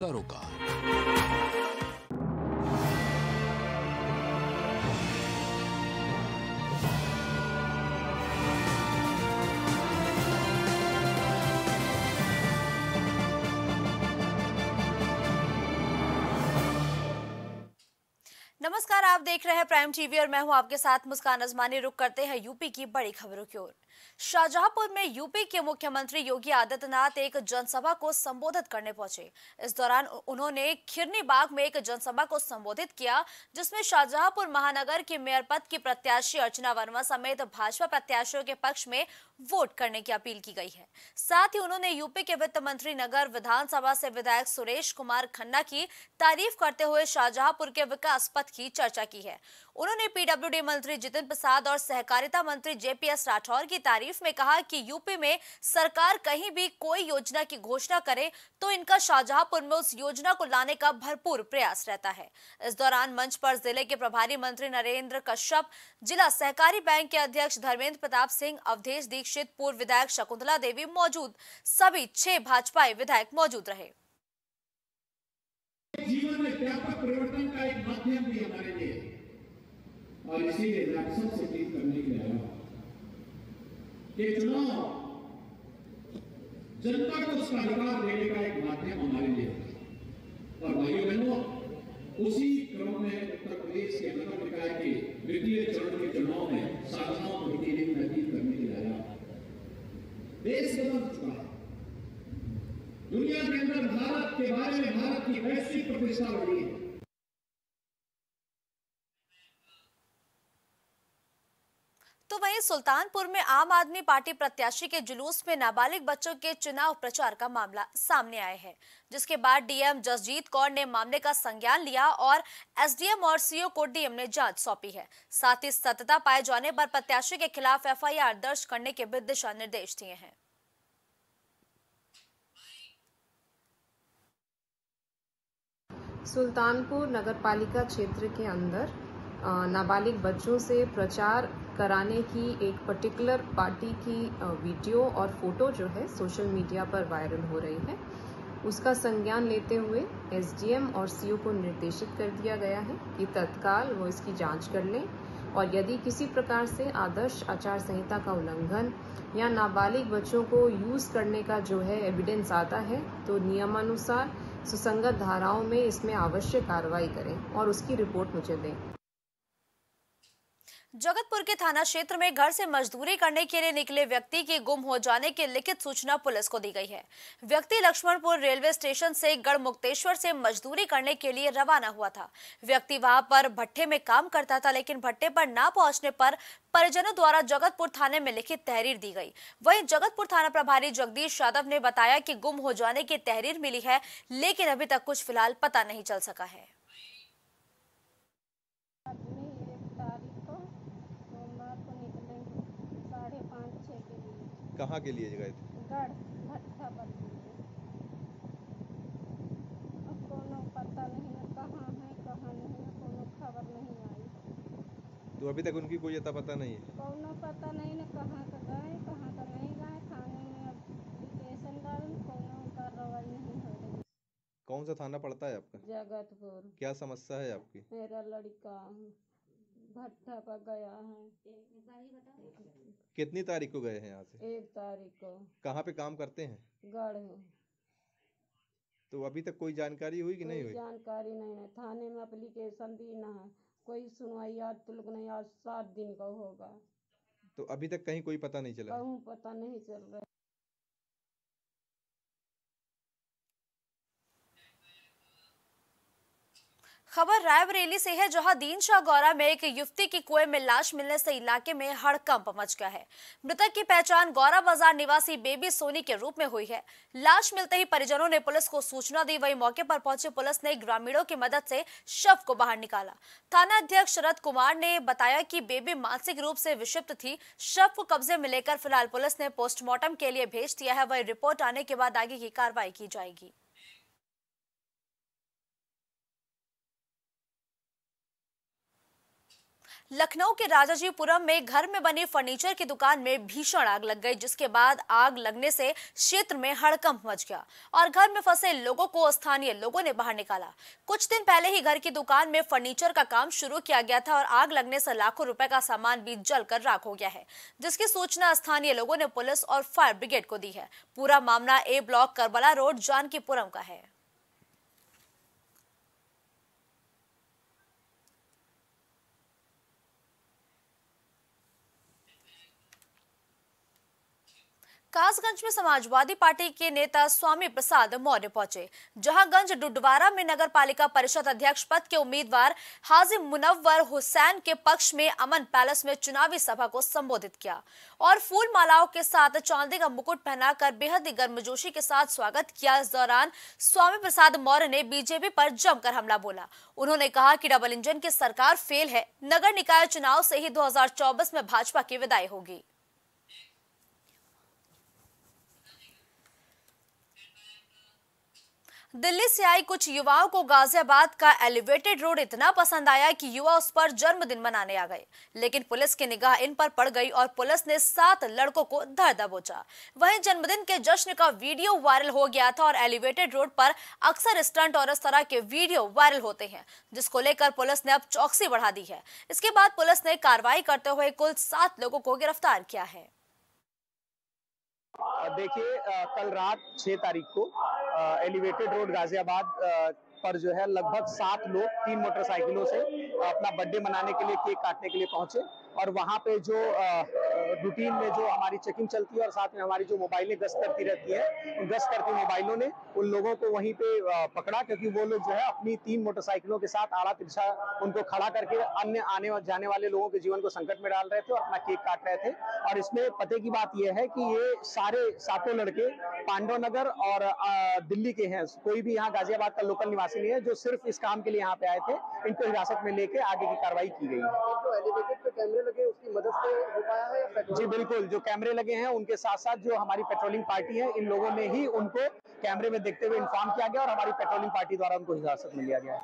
सरोकार। नमस्कार, आप देख रहे हैं प्राइम टीवी और मैं हूँ आपके साथ मुस्कान अजमानी। रुक करते हैं यूपी की बड़ी खबरों की ओर। शाहजहांपुर में यूपी के मुख्यमंत्री योगी आदित्यनाथ एक जनसभा को संबोधित करने पहुँचे। इस दौरान उन्होंने खिरनी बाग में एक जनसभा को संबोधित किया, जिसमें शाहजहांपुर महानगर के मेयर पद की प्रत्याशी अर्चना वर्मा समेत भाजपा प्रत्याशियों के पक्ष में वोट करने की अपील की गई है। साथ ही उन्होंने यूपी के वित्त मंत्री नगर विधानसभा से विधायक सुरेश कुमार खन्ना की तारीफ़ करते हुए शाहजहांपुर के विकास पथ की चर्चा की है। उन्होंने पीडब्ल्यूडी मंत्री जितिन प्रसाद और सहकारिता मंत्री जेपीएस राठौर की तारीफ़ में कहा कि यूपी में सरकार कहीं भी कोई योजना की घोषणा करे तो इनका शाहजहांपुर में उस योजना को लाने का भरपूर प्रयास रहता है। इस दौरान मंच पर ज़िले के प्रभारी मंत्री नरेंद्र कश्यप, जिला सहकारी बैंक के अध्यक्ष धर्मेंद्र प्रताप सिंह, अवधेश दीक्षित, पूर्व विधायक शकुंतला देवी मौजूद। सभी छह भाजपाई विधायक मौजूद रहे। जीवन में व्यापक परिवर्तन का एक माध्यम भी हमारे लिए और इसीलिए सबसे अपील करने के लिए आया हूँ कि चुनाव, जनता को उसका अधिकार देने का एक माध्यम हमारे लिए और भाइयों बहनों, उसी क्रम में उत्तर प्रदेश के नगर निकाय के द्वितीय चरण के चुनाव में शासनाओं को मैं अपील करने के लिए देश बदल चुका है। दुनिया के अंदर भारत के बारे में भारत की वैश्विक प्रतिष्ठा बढ़ी है तो वहीं सुल्तानपुर में आम आदमी पार्टी प्रत्याशी के जुलूस में नाबालिग बच्चों के चुनाव प्रचार का मामला सामने आया है, जिसके बाद डीएम जसजीत कौर ने मामले का संज्ञान लिया और एसडीएम और सीओ को डीएम ने जाँच सौंपी है। साथ ही सत्यता पाए जाने पर प्रत्याशी के खिलाफ एफआईआर दर्ज करने के भी दिशा निर्देश दिए हैं। सुल्तानपुर नगरपालिका क्षेत्र के अंदर नाबालिग बच्चों से प्रचार कराने की एक पर्टिकुलर पार्टी की वीडियो और फ़ोटो जो है सोशल मीडिया पर वायरल हो रही है। उसका संज्ञान लेते हुए एसडीएम और सीओ को निर्देशित कर दिया गया है कि तत्काल वो इसकी जाँच कर लें और यदि किसी प्रकार से आदर्श आचार संहिता का उल्लंघन या नाबालिग बच्चों को यूज़ करने का जो है एविडेंस आता है तो नियमानुसार सुसंगत धाराओं में इसमें आवश्यक कार्रवाई करें और उसकी रिपोर्ट मुझे दें। जगतपुर के थाना क्षेत्र में घर से मजदूरी करने के लिए निकले व्यक्ति की गुम हो जाने की लिखित सूचना पुलिस को दी गई है। व्यक्ति लक्ष्मणपुर रेलवे स्टेशन से गढ़मुक्तेश्वर से मजदूरी करने के लिए रवाना हुआ था। व्यक्ति वहाँ पर भट्टे में काम करता था, लेकिन भट्टे पर ना पहुँचने पर परिजनों द्वारा जगतपुर थाने में लिखित तहरीर दी गई। वहीं जगतपुर थाना प्रभारी जगदीश यादव ने बताया कि गुम हो जाने की तहरीर मिली है, लेकिन अभी तक कुछ फ़िलहाल पता नहीं चल सका है आदमी एक तारीख को सोमवार को निकलेंगे साढ़े पाँच छः के लिए कहाँ के लिए गए थे? गढ़ भट्ठा अब कोनो पता नहीं न कहाँ है कहाँ नहीं न कोनो खबर नहीं आई। तो अभी तक उनकी कोई अता पता नहीं है? कोनो पता नहीं न कहाँ का गए कहाँ का नहीं गए थाने में डाल कोनो कार्रवाई नहीं हो रही। कौन सा थाना पड़ता है आपका? जगतपुर। क्या समस्या है आपकी? मेरा लड़का पर गया है। कितनी तारीख को गए हैं यहाँ से? एक तारीख को। कहाँ पे काम करते हैं? गढ़ है तो अभी तक कोई जानकारी हुई कि नहीं हुई? जानकारी नहीं है। थाने में एप्लीकेशन दी ना है। कोई सुनवाई आज तुलक नहीं आज सात दिन का होगा। तो अभी तक कहीं कोई पता नहीं चला? कहूँ पता नहीं चल रहा खबर रायबरेली से है, जहाँ दीन शाह गौरा में एक युवती की कुएँ में लाश मिलने से इलाके में हड़कंप मच गया है। मृतक की पहचान गौरा बाज़ार निवासी बेबी सोनी के रूप में हुई है। लाश मिलते ही परिजनों ने पुलिस को सूचना दी। वही मौके पर पहुँची पुलिस ने ग्रामीणों की मदद से शव को बाहर निकाला। थाना अध्यक्ष शरद कुमार ने बताया की बेबी मानसिक रूप से विक्षिप्त थी। शव को कब्जे में लेकर फ़िलहाल पुलिस ने पोस्टमार्टम के लिए भेज दिया है। वही रिपोर्ट आने के बाद आगे की कार्रवाई की जाएगी। लखनऊ के राजाजीपुरम में घर में बनी फर्नीचर की दुकान में भीषण आग लग गई, जिसके बाद आग लगने से क्षेत्र में हड़कंप मच गया और घर में फंसे लोगों को स्थानीय लोगों ने बाहर निकाला। कुछ दिन पहले ही घर की दुकान में फर्नीचर का काम शुरू किया गया था और आग लगने से लाखों रुपए का सामान भी जलकर राख हो गया है, जिसकी सूचना स्थानीय लोगों ने पुलिस और फायर ब्रिगेड को दी है। पूरा मामला A block, Karbala road, Jankipuram का है। कासगंज में समाजवादी पार्टी के नेता स्वामी प्रसाद मौर्य पहुँचे, जहांगंज डुडवारा में नगर पालिका परिषद अध्यक्ष पद के उम्मीदवार हाजिम मुनव्वर हुसैन के पक्ष में अमन पैलेस में चुनावी सभा को संबोधित किया और फूल मालाओं के साथ चांदी का मुकुट पहनाकर बेहद ही गर्मजोशी के साथ स्वागत किया। इस दौरान स्वामी प्रसाद मौर्य ने बीजेपी पर जमकर हमला बोला। उन्होंने कहा की डबल इंजन की सरकार फेल है, नगर निकाय चुनाव से ही 2024 में भाजपा की विदाई होगी। दिल्ली से आई कुछ युवाओं को गाजियाबाद का एलिवेटेड रोड इतना पसंद आया कि युवा उस पर जन्मदिन मनाने आ गए। लेकिन पुलिस की निगाह इन पर पड़ गई और पुलिस ने सात लड़कों को धर दबोचा वहीं जन्मदिन के जश्न का वीडियो वायरल हो गया था और एलिवेटेड रोड पर अक्सर स्टंट और इस तरह के वीडियो वायरल होते हैं, जिसको लेकर पुलिस ने अब चौकसी बढ़ा दी है। इसके बाद पुलिस ने कार्रवाई करते हुए कुल सात लोगों को गिरफ़्तार किया है। देखिए कल रात छह तारीख को एलिवेटेड रोड गाजियाबाद पर जो है लगभग सात लोग तीन मोटरसाइकिलों से अपना बर्थडे मनाने के लिए केक काटने के लिए पहुँचे और वहाँ पे जो रूटीन में जो हमारी चेकिंग चलती है और साथ में हमारी जो मोबाइलें गश्त करती रहती है, उन गश्त करती मोबाइलों ने उन लोगों को वहीं पे पकड़ा क्योंकि वो लोग जो है अपनी तीन मोटरसाइकिलों के साथ आड़ा तिरछा उनको खड़ा करके अन्य आने जाने वाले लोगों के जीवन को संकट में डाल रहे थे और अपना केक काट रहे थे। और इसमें पते की बात यह है कि ये सारे सातों लड़के पांडव नगर और दिल्ली के हैं। कोई भी यहाँ गाजियाबाद का लोकल निवासी नहीं है, जो सिर्फ़ इस काम के लिए यहाँ पे आए थे, इनको हिरासत में लेके आगे की कार्रवाई की गई है। उसकी मदद से हो पाया है जी, बिल्कुल। जो कैमरे लगे हैं, उनके साथ साथ जो हमारी पेट्रोलिंग पार्टी है, इन लोगों ने ही उनको कैमरे में देखते हुए इन्फॉर्म किया गया और हमारी पेट्रोलिंग पार्टी द्वारा उनको हिरासत में लिया गया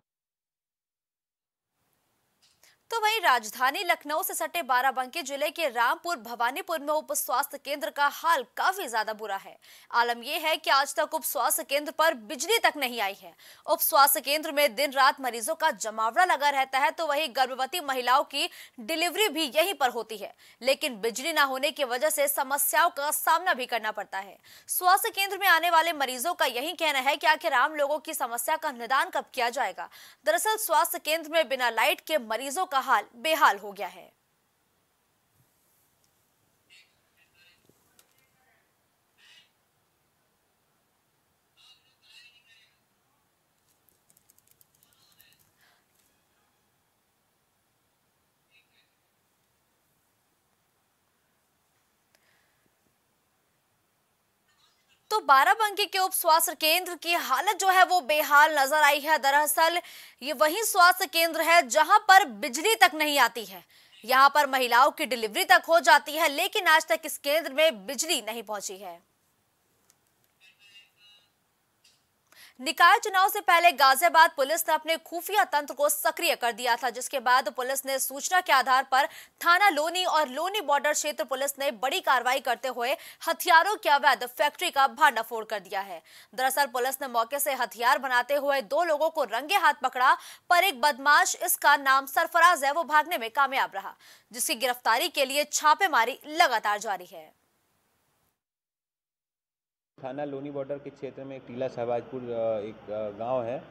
तो वहीं राजधानी लखनऊ से सटे बाराबंकी ज़िले के रामपुर भवानीपुर में उप स्वास्थ्य केंद्र का हाल काफ़ी ज़्यादा बुरा है। आलम यह है कि आज तक उप स्वास्थ्य केंद्र पर बिजली तक नहीं आई है। उप स्वास्थ्य केंद्र में दिन रात मरीजों का जमावड़ा लगा रहता है तो वहीं गर्भवती महिलाओं की डिलीवरी भी यहीं पर होती है। लेकिन बिजली न होने की वजह से समस्याओं का सामना भी करना पड़ता है। स्वास्थ्य केंद्र में आने वाले मरीजों का यही कहना है कि आखिर आम लोगों की समस्या का निदान कब किया जाएगा? दरअसल स्वास्थ्य केंद्र में बिना लाइट के मरीजों का हाल बेहाल हो गया है। तो बाराबंकी के उप स्वास्थ्य केंद्र की हालत जो है वो बेहाल नज़र आई है। दरअसल ये वही स्वास्थ्य केंद्र है जहाँ पर बिजली तक नहीं आती है। यहाँ पर महिलाओं की डिलीवरी तक हो जाती है, लेकिन आज तक इस केंद्र में बिजली नहीं पहुँची है। निकाय चुनाव से पहले गाजियाबाद पुलिस ने अपने खुफिया तंत्र को सक्रिय कर दिया था, जिसके बाद पुलिस ने सूचना के आधार पर थाना लोनी और लोनी बॉर्डर क्षेत्र पुलिस ने बड़ी कार्रवाई करते हुए हथियारों की अवैध फैक्ट्री का भांडाफोड़ कर दिया है। दरअसल पुलिस ने मौके से हथियार बनाते हुए दो लोगों को रंगे हाथ पकड़ा, पर एक बदमाश, इसका नाम सरफराज है, वो भागने में कामयाब रहा, जिसकी गिरफ्तारी के लिए छापेमारी लगातार जारी है। थाना लोनी बॉर्डर के क्षेत्र में एक टीला शहबाजपुर एक गाँव है,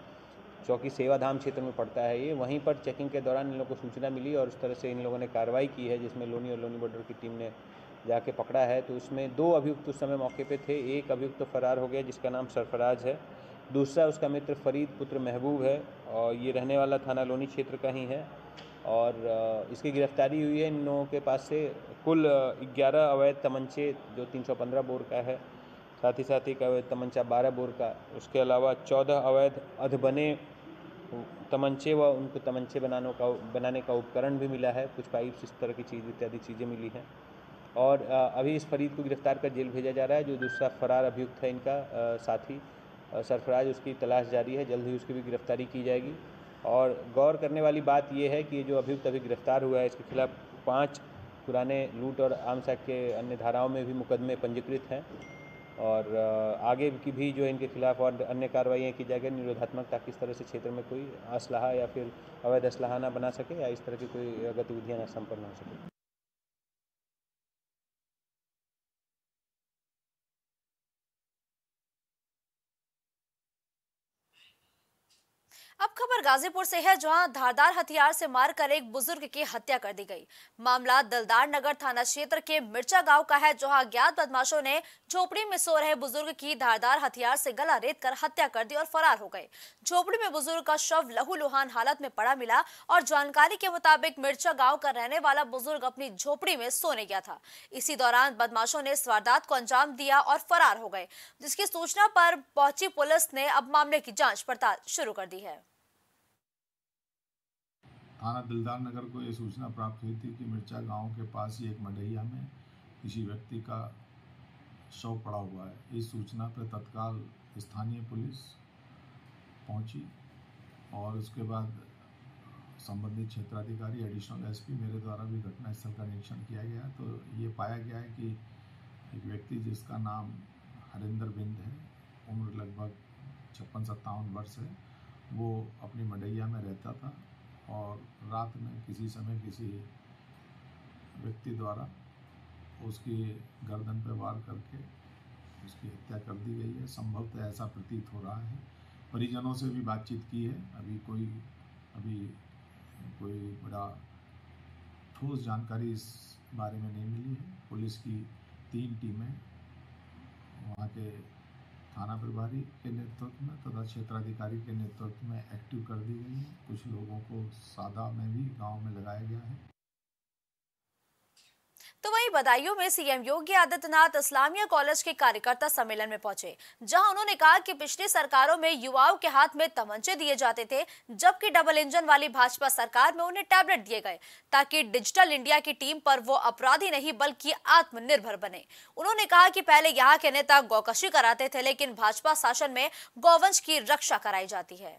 चौकी सेवाधाम क्षेत्र में पड़ता है ये। वहीं पर चेकिंग के दौरान इन लोगों को सूचना मिली और उस तरह से इन लोगों ने कार्रवाई की है, जिसमें लोनी और लोनी बॉर्डर की टीम ने जाके पकड़ा है। तो उसमें दो अभियुक्त उस समय मौके पे थे, एक अभियुक्त तो फरार हो गया, जिसका नाम सरफराज है। दूसरा उसका मित्र फरीद पुत्र महबूब है, और ये रहने वाला थाना लोनी क्षेत्र का ही है। और इसकी गिरफ्तारी हुई है इन लोगों के पास से। कुल ग्यारह अवैध तमंचे, जो 315 बोर का है साथ ही साथ एक अवैध तमंचा बारह बोर का। उसके अलावा चौदह अवैध अधबने तमंचे व उनको तमंचे बनाने का बनाने का उपकरण भी मिला है। कुछ पाइप्स, इस तरह की चीज़, इत्यादि चीज़ें मिली हैं। और अभी इस फरीद को गिरफ़्तार कर जेल भेजा जा रहा है, जो दूसरा फरार अभियुक्त है इनका साथी। सरफराज उसकी तलाश जारी है, जल्द ही उसकी भी गिरफ्तारी की जाएगी। और गौर करने वाली बात यह है कि जो अभियुक्त अभी गिरफ़्तार हुआ है, इसके खिलाफ पाँच पुराने लूट और एक्ट के अन्य धाराओं में भी मुकदमे पंजीकृत हैं। और आगे की भी जो इनके खिलाफ और अन्य कार्रवाइयाँ की जाएगी निरोधात्मक ताकि इस तरह से क्षेत्र में कोई असलाहा या फिर अवैध असलाह ना बना सके या इस तरह की कोई गतिविधियाँ ना संपन्न हो सके? अब खबर गाजीपुर से है, जहाँ धारदार हथियार से मारकर एक बुज़ुर्ग की हत्या कर दी गई। मामला दलदार नगर थाना क्षेत्र के मिर्चा गाँव का है, जहाँ अज्ञात बदमाशों ने झोपड़ी में सो रहे बुज़ुर्ग की धारदार हथियार से गला रेत कर हत्या कर दी और फरार हो गए। झोपड़ी में बुज़ुर्ग का शव लहूलुहान हालत में पड़ा मिला और जानकारी के मुताबिक मिर्चा गाँव का रहने वाला बुज़ुर्ग अपनी झोपड़ी में सोने गया था। इसी दौरान बदमाशों ने वारदात को अंजाम दिया और फरार हो गए, जिसकी सूचना पर पहुँची पुलिस ने अब मामले की जाँच पड़ताल शुरू कर दी है। थाना दिलदार नगर को ये सूचना प्राप्त हुई थी कि मिर्चा गाँव के पास ही एक मडैया में किसी व्यक्ति का शव पड़ा हुआ है। इस सूचना पर तत्काल स्थानीय पुलिस पहुँची और उसके बाद संबंधित क्षेत्राधिकारी एडिशनल एसपी मेरे द्वारा भी घटनास्थल का निरीक्षण किया गया। तो ये पाया गया है कि एक व्यक्ति जिसका नाम हरिंदर बिंद है, उम्र लगभग छप्पन सत्तावन वर्ष है, वो अपनी मडैया में रहता था। और रात में किसी समय किसी व्यक्ति द्वारा उसकी गर्दन पर वार करके उसकी हत्या कर दी गई है। संभवतः ऐसा प्रतीत हो रहा है। परिजनों से भी बातचीत की है। अभी कोई अभी कोई बड़ा ठोस जानकारी इस बारे में नहीं मिली है। पुलिस की तीन टीमें वहाँ के थाना प्रभारी के नेतृत्व में तथा क्षेत्राधिकारी के नेतृत्व में एक्टिव कर दी गई है। कुछ लोगों को सादा में भी गाँव में लगाया गया है। तो वहीं बदायूं में सीएम योगी आदित्यनाथ इस्लामिया कॉलेज के कार्यकर्ता सम्मेलन में पहुँचे, जहाँ उन्होंने कहा कि पिछली सरकारों में युवाओं के हाथ में तमंचे दिए जाते थे, जबकि डबल इंजन वाली भाजपा सरकार में उन्हें टैबलेट दिए गए, ताकि डिजिटल इंडिया की टीम पर वो अपराधी नहीं, बल्कि आत्मनिर्भर बने। उन्होंने कहा कि पहले यहाँ के नेता गौकशी कराते थे, लेकिन भाजपा शासन में गौवंश की रक्षा कराई जाती है।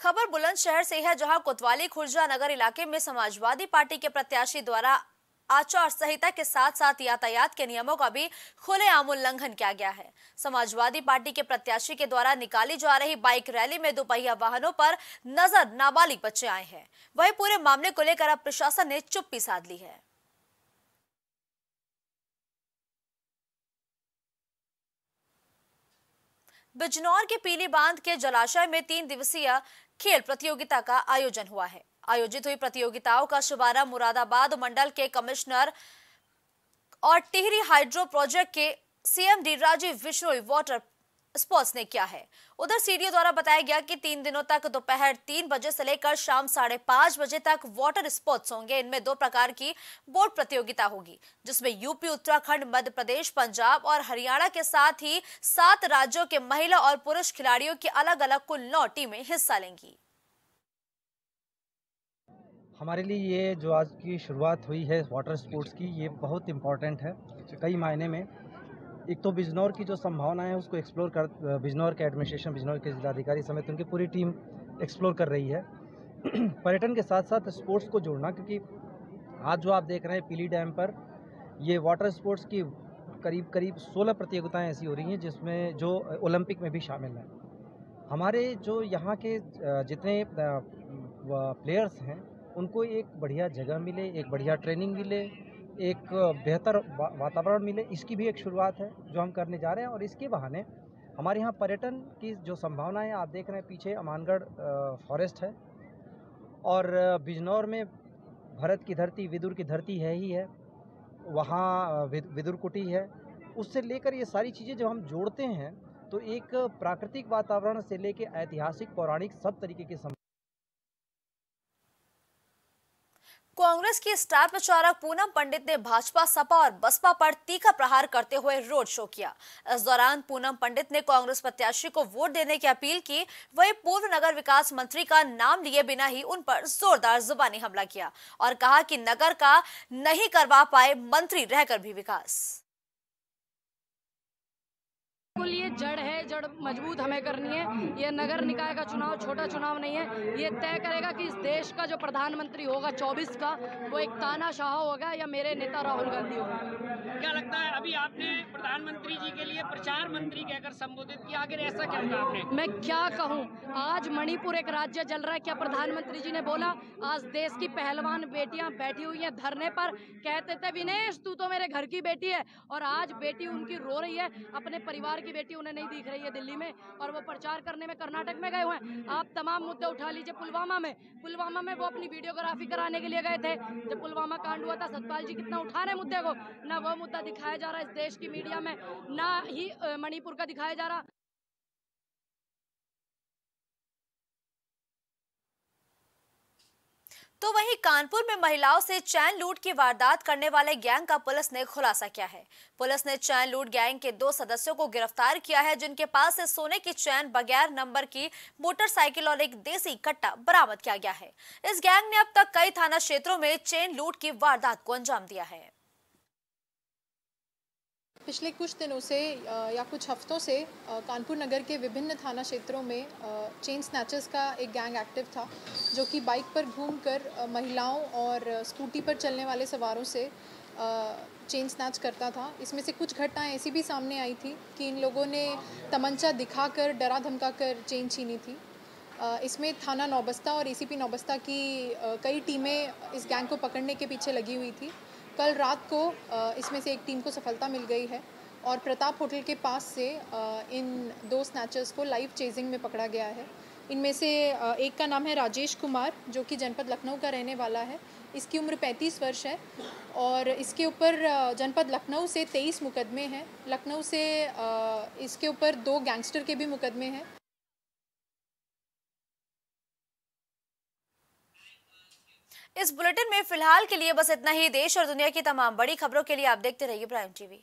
खबर बुलंदशहर से है, जहाँ कोतवाली खुर्जा नगर इलाके में समाजवादी पार्टी के प्रत्याशी द्वारा आचार संहिता के साथ साथ यातायात के नियमों का भी खुलेआम उल्लंघन किया गया है। समाजवादी पार्टी के प्रत्याशी के द्वारा निकाली जा रही बाइक रैली में दोपहिया वाहनों पर नज़र नाबालिग बच्चे आए हैं। वही पूरे मामले को लेकर अब प्रशासन ने चुप्पी साध ली है। बिजनौर के पीली बाँध के जलाशय में तीन दिवसीय खेल प्रतियोगिता का आयोजन हुआ है। आयोजित हुई प्रतियोगिताओं का शुभारंभ मुरादाबाद मंडल के कमिश्नर और टिहरी हाइड्रो प्रोजेक्ट के CMD Rajeev Vishnoi, water sports ने किया है। उधर सीडीओ द्वारा बताया गया कि तीन दिनों तक दोपहर तीन बजे से लेकर शाम साढ़े पाँच बजे तक वाटर स्पोर्ट्स होंगे। इनमें दो प्रकार की बोर्ड प्रतियोगिता होगी, जिसमें यूपी, उत्तराखंड, मध्य प्रदेश, पंजाब और हरियाणा के साथ ही सात राज्यों के महिला और पुरुष खिलाड़ियों की अलग अलग कुल नौ टीमें हिस्सा लेंगी। हमारे लिए ये जो आज की शुरुआत हुई है वाटर स्पोर्ट्स की, ये बहुत इम्पोर्टेंट है। कई मायने में एक तो बिजनौर की जो संभावना है, उसको एक्सप्लोर कर, बिजनौर के एडमिनिस्ट्रेशन बिजनौर के जिलाधिकारी समेत उनकी पूरी टीम एक्सप्लोर कर रही है। पर्यटन के साथ साथ स्पोर्ट्स को जोड़ना, क्योंकि आज जो आप देख रहे हैं पीली डैम पर, ये वाटर स्पोर्ट्स की करीब करीब 16 प्रतियोगिताएँ ऐसी हो रही हैं, जिसमें जो ओलंपिक में भी शामिल हैं। हमारे जो यहाँ के जितने प्लेयर्स हैं, उनको एक बढ़िया जगह मिले, एक बढ़िया ट्रेनिंग मिले एक बेहतर वातावरण मिले, इसकी भी एक शुरुआत है जो हम करने जा रहे हैं और इसके बहाने हमारे यहाँ पर्यटन की जो संभावना है आप देख रहे हैं, पीछे अमानगढ़ फॉरेस्ट है और बिजनौर में भरत की धरती, विदुर की धरती है ही है, वहाँ विदुर कुटी है। उससे लेकर ये सारी चीज़ें जब हम जोड़ते हैं तो एक प्राकृतिक वातावरण से लेकर ऐतिहासिक, पौराणिक सब तरीके के कांग्रेस की स्टार प्रचारक पूनम पंडित ने भाजपा सपा और बसपा पर तीखा प्रहार करते हुए रोड शो किया। इस दौरान पूनम पंडित ने कांग्रेस प्रत्याशी को वोट देने की अपील की। वही पूर्व नगर विकास मंत्री का नाम लिए बिना ही उन पर जोरदार जुबानी हमला किया और कहा कि नगर का नहीं करवा पाए मंत्री रहकर भी विकास। बिल्कुल ये जड़ है जड़ मज़बूत हमें करनी है। ये नगर निकाय का चुनाव छोटा चुनाव नहीं है। ये तय करेगा कि इस देश का जो प्रधानमंत्री होगा 24 का वो एक ताना शाह होगा या मेरे नेता राहुल गांधी होगा। क्या लगता है अभी आपने प्रधानमंत्री जी के लिए प्रचार मंत्री कहकर संबोधित किया? आखिर ऐसा क्या कहा आपने? मैं क्या कहूँ? आज मणिपुर एक राज्य जल रहा है क्या प्रधानमंत्री जी ने बोला? आज देश की पहलवान बेटियाँ बैठी हुई हैं धरने पर। कहते थे विनेश तू तो मेरे घर की बेटी है। और आज बेटी उनकी रो रही है अपने परिवार की बेटी उन्हें नहीं दिख रही है दिल्ली में और वो प्रचार करने में कर्नाटक में गए हुए हैं। आप तमाम मुद्दे उठा लीजिए पुलवामा में। पुलवामा में वो अपनी वीडियोग्राफी कराने के लिए गए थे। जब पुलवामा कांड हुआ था, सतपाल जी कितना उठा रहे मुद्दे को। ना वो मुद्दा दिखाया जा रहा है इस देश की मीडिया में, ना ही मणिपुर का दिखाया जा रहा। तो वहीं कानपुर में महिलाओं से चैन लूट की वारदात करने वाले गैंग का पुलिस ने खुलासा किया है। पुलिस ने चैन लूट गैंग के दो सदस्यों को गिरफ़्तार किया है, जिनके पास से सोने की चैन बगैर नंबर की मोटरसाइकिल और एक देसी कट्टा बरामद किया गया है। इस गैंग ने अब तक कई थाना क्षेत्रों में चैन लूट की वारदात को अंजाम दिया है। पिछले कुछ दिनों से या कुछ हफ्तों से कानपुर नगर के विभिन्न थाना क्षेत्रों में चेन स्नैचर्स का एक गैंग एक्टिव था, जो कि बाइक पर घूमकर महिलाओं और स्कूटी पर चलने वाले सवारों से चेन स्नैच करता था। इसमें से कुछ घटनाएँ ऐसी भी सामने आई थी कि इन लोगों ने तमंचा दिखाकर, डरा धमका कर चेन छीनी थी। इसमें थाना नौबस्ता और एसीपी नौबस्ता की कई टीमें इस गैंग को पकड़ने के पीछे लगी हुई थी। कल रात को इसमें से एक टीम को सफलता मिल गई है और प्रताप होटल के पास से इन दो स्नैचर्स को लाइव चेजिंग में पकड़ा गया है। इनमें से एक का नाम है राजेश कुमार, जो कि जनपद लखनऊ का रहने वाला है। इसकी उम्र 35 वर्ष है और इसके ऊपर जनपद लखनऊ से 23 मुकदमे हैं। लखनऊ से इसके ऊपर दो गैंगस्टर के भी मुकदमे हैं। इस बुलेटिन में फ़िलहाल के लिए बस इतना ही। देश और दुनिया की तमाम बड़ी खबरों के लिए आप देखते रहिए प्राइम टीवी।